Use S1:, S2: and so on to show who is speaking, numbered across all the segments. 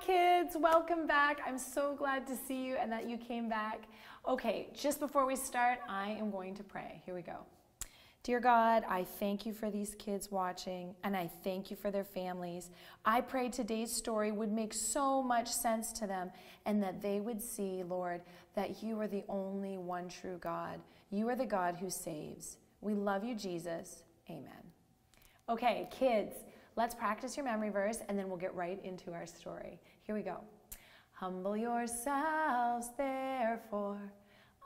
S1: Kids. Welcome back. I'm so glad to see you and that you came back. Okay, just before we start, I am going to pray. Here we go. Dear God, I thank you for these kids watching and I thank you for their families. I pray today's story would make so much sense to them and that they would see, Lord, that you are the only one true God. You are the God who saves. We love you, Jesus. Amen. Okay, kids. Let's practice your memory verse and then we'll get right into our story. Here we go. Humble yourselves, therefore,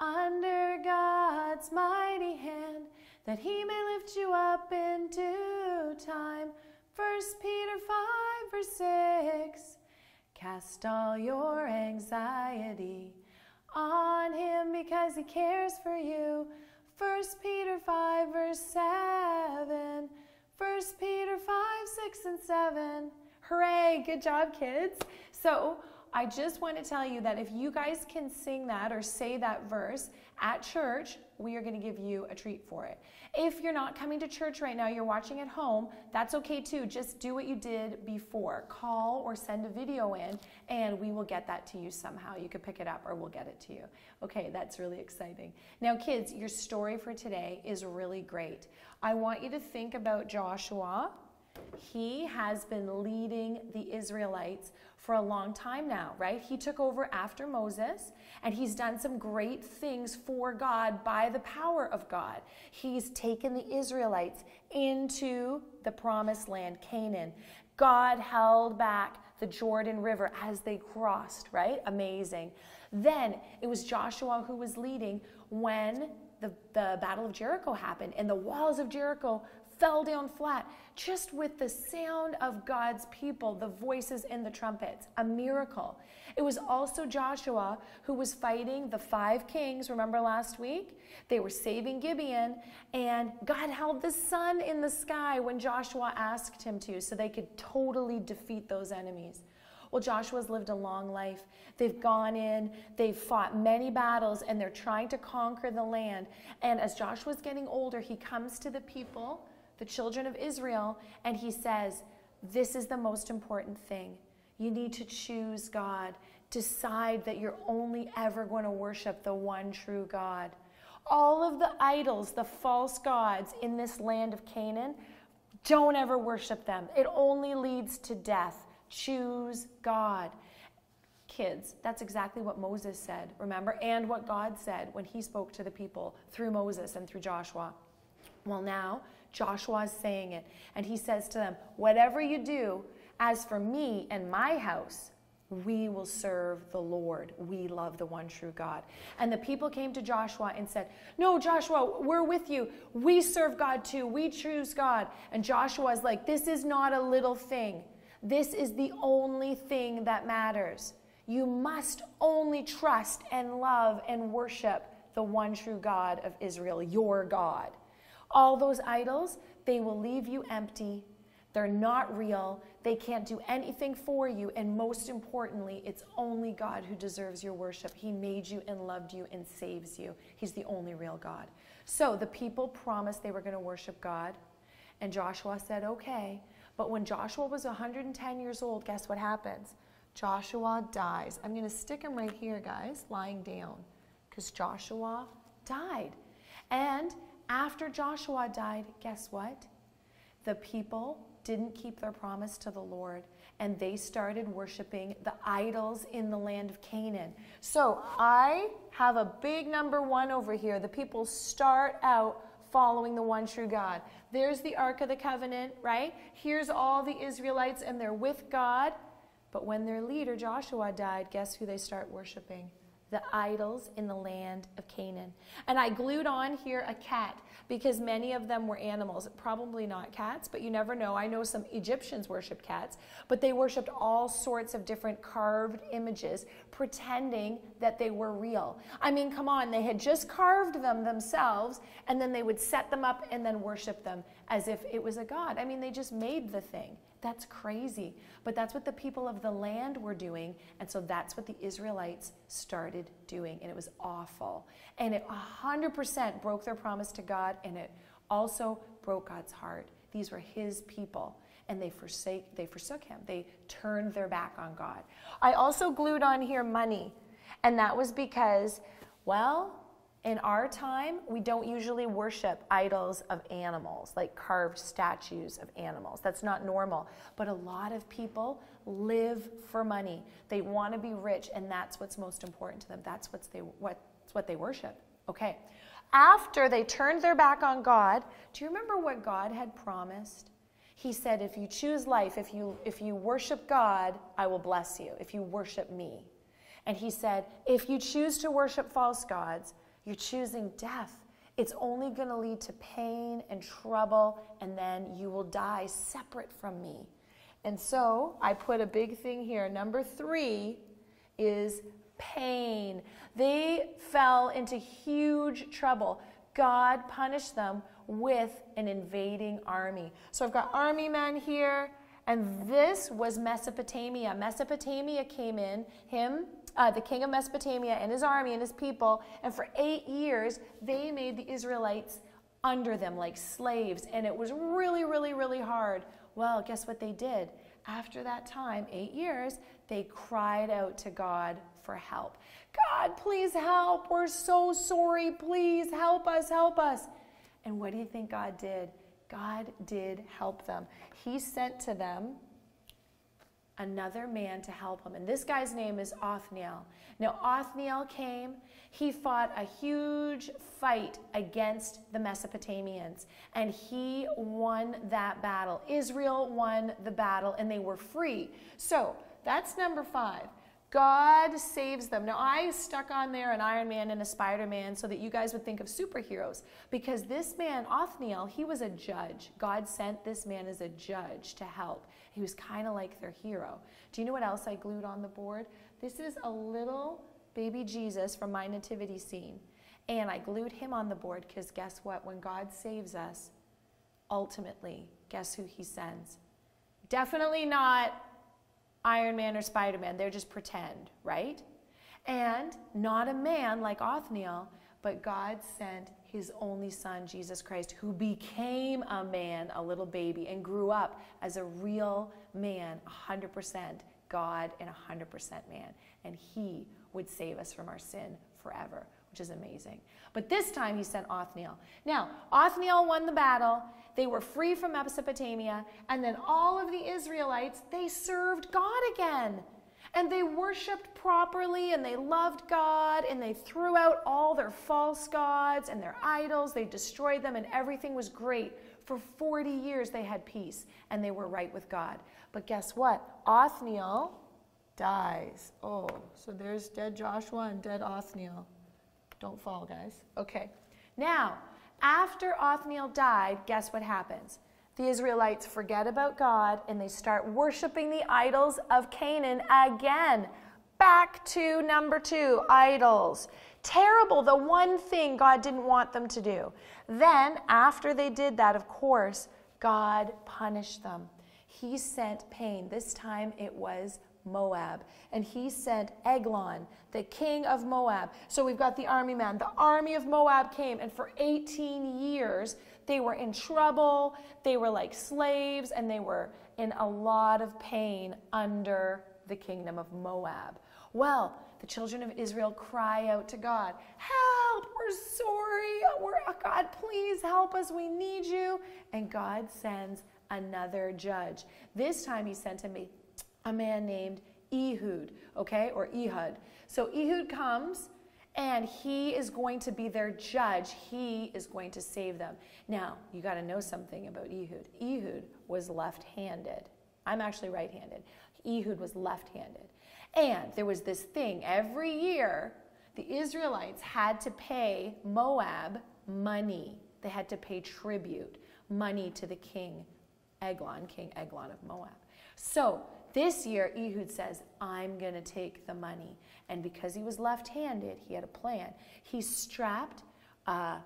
S1: under God's mighty hand, that he may lift you up in due time. 1 Peter 5, verse 6. Cast all your anxiety on him because he cares for you. 1 Peter 5, verse 7. 1 Peter 5, 6, and 7. Hooray! Good job, kids. So, I just want to tell you that if you guys can sing that or say that verse at church, we are going to give you a treat for it. If you're not coming to church right now, you're watching at home, that's okay too. Just do what you did before. Call or send a video in, and we will get that to you somehow. You could pick it up or we'll get it to you. Okay, that's really exciting. Now, kids, your story for today is really great. I want you to think about Joshua. He has been leading the Israelites for a long time now, right? He took over after Moses and he's done some great things for God by the power of God. He's taken the Israelites into the promised land, Canaan. God held back the Jordan River as they crossed, right? Amazing. Then it was Joshua who was leading when the, the Battle of Jericho happened and the walls of Jericho fell down flat just with the sound of God's people, the voices in the trumpets. A miracle. It was also Joshua who was fighting the five kings. Remember last week? They were saving Gibeon, and God held the sun in the sky when Joshua asked him to so they could totally defeat those enemies. Well, Joshua's lived a long life. They've gone in, they've fought many battles, and they're trying to conquer the land. And as Joshua's getting older, he comes to the people the children of Israel, and he says, This is the most important thing. You need to choose God. Decide that you're only ever going to worship the one true God. All of the idols, the false gods in this land of Canaan, don't ever worship them. It only leads to death. Choose God. Kids, that's exactly what Moses said, remember? And what God said when he spoke to the people through Moses and through Joshua. Well, now Joshua is saying it. And he says to them, Whatever you do, as for me and my house, we will serve the Lord. We love the one true God. And the people came to Joshua and said, No, Joshua, we're with you. We serve God too. We choose God. And Joshua is like, This is not a little thing. This is the only thing that matters. You must only trust and love and worship the one true God of Israel, your God. All those idols, they will leave you empty. They're not real. They can't do anything for you. And most importantly, it's only God who deserves your worship. He made you and loved you and saves you. He's the only real God. So the people promised they were going to worship God. And Joshua said, okay. But when Joshua was 110 years old, guess what happens? Joshua dies. I'm going to stick him right here, guys, lying down, because Joshua died. And after Joshua died, guess what? The people didn't keep their promise to the Lord and they started worshiping the idols in the land of Canaan. So I have a big number one over here. The people start out following the one true God. There's the Ark of the Covenant, right? Here's all the Israelites and they're with God. But when their leader Joshua died, guess who they start worshiping? The idols in the land of Canaan. And I glued on here a cat because many of them were animals. Probably not cats, but you never know. I know some Egyptians worshiped cats, but they worshiped all sorts of different carved images, pretending that they were real. I mean, come on, they had just carved them themselves, and then they would set them up and then worship them as if it was a god. I mean, they just made the thing. That's crazy. But that's what the people of the land were doing. And so that's what the Israelites started doing. And it was awful. And it 100% broke their promise to God. And it also broke God's heart. These were his people. and they forsake they forsook him. They turned their back on God. I also glued on here money. And that was because well, in our time, we don't usually worship idols of animals, like carved statues of animals. That's not normal. But a lot of people live for money. They want to be rich, and that's what's most important to them. That's what's they, what's what they worship. Okay. After they turned their back on God, do you remember what God had promised? He said, if you choose life, if you, if you worship God, I will bless you. If you worship me. And he said, if you choose to worship false gods, you're choosing death. It's only going to lead to pain and trouble, and then you will die separate from me. And so I put a big thing here. Number three is pain. They fell into huge trouble. God punished them with an invading army. So I've got army men here, and this was Mesopotamia. Mesopotamia came in, him, uh, the king of Mesopotamia, and his army and his people, and for eight years, they made the Israelites under them like slaves, and it was really, really, really hard. Well, guess what they did? After that time, eight years, they cried out to God for help. God, please help. We're so sorry. Please help us, help us. And what do you think God did? God did help them. He sent to them another man to help him. And this guy's name is Othniel. Now, Othniel came, he fought a huge fight against the Mesopotamians, and he won that battle. Israel won the battle, and they were free. So, that's number five. God saves them. Now, I stuck on there an Iron Man and a Spider Man so that you guys would think of superheroes because this man, Othniel, he was a judge. God sent this man as a judge to help. He was kind of like their hero. Do you know what else I glued on the board? This is a little baby Jesus from my nativity scene. And I glued him on the board because guess what? When God saves us, ultimately, guess who he sends? Definitely not Iron Man or Spider Man. They're just pretend, right? And not a man like Othniel, but God sent his only son, Jesus Christ, who became a man, a little baby, and grew up as a real man, 100% God and 100% man. And he would save us from our sin forever, which is amazing. But this time he sent Othniel. Now, Othniel won the battle. They were free from Mesopotamia. And then all of the Israelites, they served God again. And they worshiped properly and they loved God and they threw out all their false gods and their idols. They destroyed them and everything was great. For 40 years they had peace and they were right with God. But guess what? Othniel dies. Oh, so there's dead Joshua and dead Othniel. Don't fall, guys. Okay. Now, after Othniel died, guess what happens? The Israelites forget about God and they start worshiping the idols of Canaan again. Back to number two idols. Terrible, the one thing God didn't want them to do. Then, after they did that, of course, God punished them. He sent pain. This time it was Moab. And he sent Eglon, the king of Moab. So we've got the army man. The army of Moab came, and for 18 years, they were in trouble. They were like slaves, and they were in a lot of pain under the kingdom of Moab. Well, the children of Israel cry out to God, Help, we're sorry. We're, God, please help us. We need you. And God sends another judge. This time he sent him a a man named Ehud, okay, or Ehud. So Ehud comes and he is going to be their judge. He is going to save them. Now, you got to know something about Ehud. Ehud was left handed. I'm actually right handed. Ehud was left handed. And there was this thing every year the Israelites had to pay Moab money. They had to pay tribute, money to the king Eglon, King Eglon of Moab. So this year, Ehud says, I'm going to take the money. And because he was left handed, he had a plan. He strapped uh,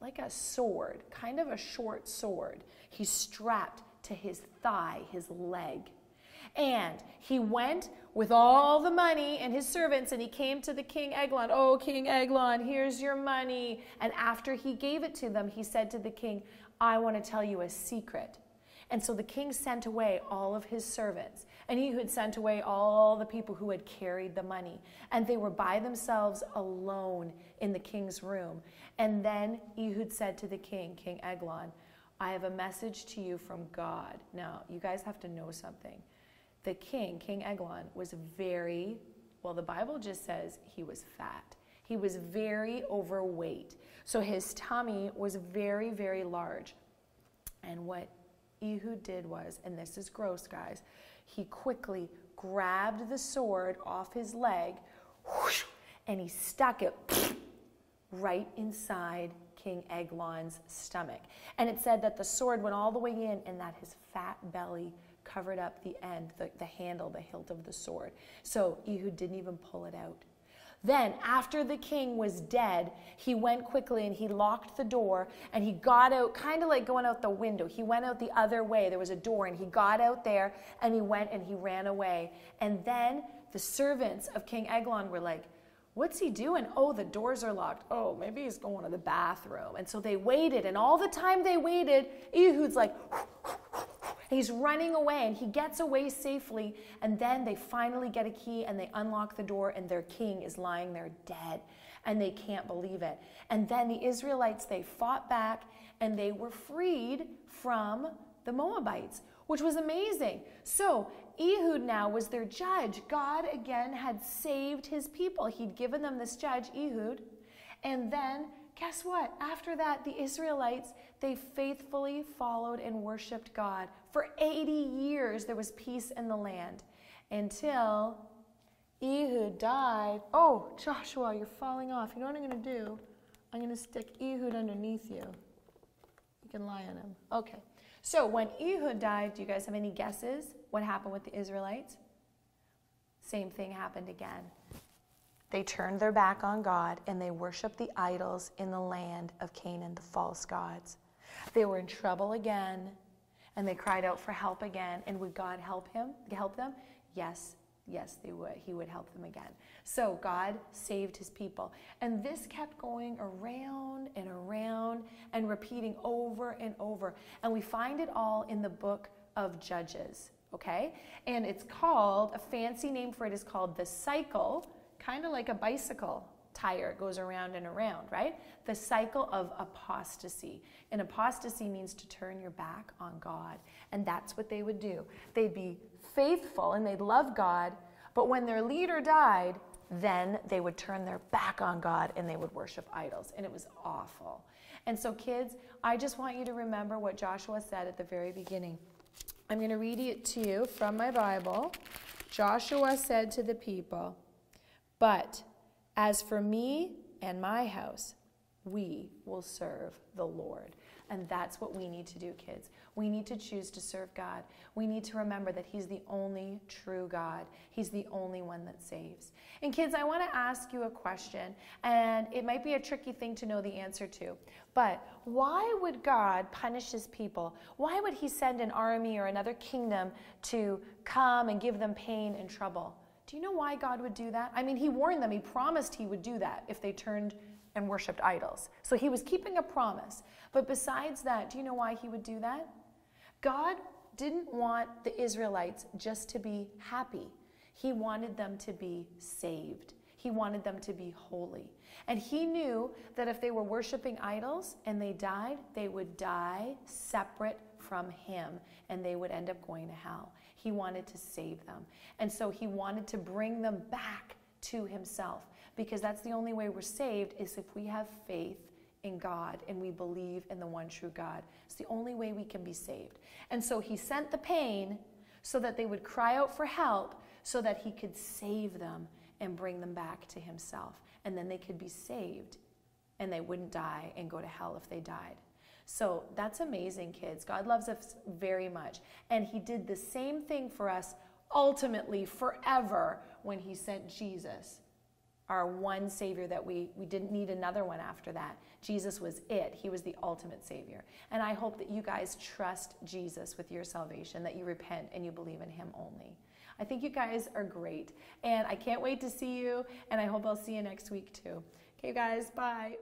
S1: like a sword, kind of a short sword. He strapped to his thigh, his leg. And he went with all the money and his servants, and he came to the king Eglon. Oh, King Eglon, here's your money. And after he gave it to them, he said to the king, I want to tell you a secret. And so the king sent away all of his servants, and Ehud sent away all the people who had carried the money. And they were by themselves alone in the king's room. And then Ehud said to the king, King Eglon, I have a message to you from God. Now, you guys have to know something. The king, King Eglon, was very, well, the Bible just says he was fat. He was very overweight. So his tummy was very, very large. And what Ehud did was, and this is gross, guys, he quickly grabbed the sword off his leg whoosh, and he stuck it right inside King Eglon's stomach. And it said that the sword went all the way in and that his fat belly covered up the end, the, the handle, the hilt of the sword. So Ehud didn't even pull it out. Then, after the king was dead, he went quickly and he locked the door and he got out, kind of like going out the window. He went out the other way. There was a door and he got out there and he went and he ran away. And then the servants of King Eglon were like, What's he doing? Oh, the doors are locked. Oh, maybe he's going to the bathroom. And so they waited, and all the time they waited, Ehud's like, he's running away, and he gets away safely. And then they finally get a key and they unlock the door, and their king is lying there dead, and they can't believe it. And then the Israelites, they fought back and they were freed from the Moabites, which was amazing. So Ehud now was their judge. God again had saved his people. He'd given them this judge, Ehud. And then, guess what? After that, the Israelites, they faithfully followed and worshiped God. For 80 years, there was peace in the land until Ehud died. Oh, Joshua, you're falling off. You know what I'm going to do? I'm going to stick Ehud underneath you. You can lie on him. Okay. So when Ehud died, do you guys have any guesses what happened with the Israelites? Same thing happened again. They turned their back on God and they worshiped the idols in the land of Canaan, the false gods. They were in trouble again and they cried out for help again. And would God help him? Help them? Yes, yes, they would. He would help them again. So God saved his people. And this kept going around and around and repeating over and over. And we find it all in the book of Judges, okay? And it's called, a fancy name for it is called the cycle, kind of like a bicycle tire goes around and around, right? The cycle of apostasy. And apostasy means to turn your back on God. And that's what they would do. They'd be faithful and they'd love God, but when their leader died, then they would turn their back on God and they would worship idols. And it was awful. And so, kids, I just want you to remember what Joshua said at the very beginning. I'm going to read it to you from my Bible. Joshua said to the people, But as for me and my house, we will serve the Lord. And that's what we need to do, kids. We need to choose to serve God. We need to remember that He's the only true God. He's the only one that saves. And kids, I want to ask you a question, and it might be a tricky thing to know the answer to. But why would God punish His people? Why would He send an army or another kingdom to come and give them pain and trouble? Do you know why God would do that? I mean, He warned them, He promised He would do that if they turned and worshiped idols. So He was keeping a promise. But besides that, do you know why He would do that? God didn't want the Israelites just to be happy, He wanted them to be saved. He wanted them to be holy. And he knew that if they were worshiping idols and they died, they would die separate from him and they would end up going to hell. He wanted to save them. And so he wanted to bring them back to himself because that's the only way we're saved is if we have faith in God and we believe in the one true God. It's the only way we can be saved. And so he sent the pain so that they would cry out for help so that he could save them and bring them back to himself. And then they could be saved and they wouldn't die and go to hell if they died. So that's amazing, kids. God loves us very much. And He did the same thing for us ultimately forever when He sent Jesus, our one Savior that we, we didn't need another one after that. Jesus was it, He was the ultimate Savior. And I hope that you guys trust Jesus with your salvation, that you repent and you believe in Him only. I think you guys are great. And I can't wait to see you. And I hope I'll see you next week too. Okay, guys, bye.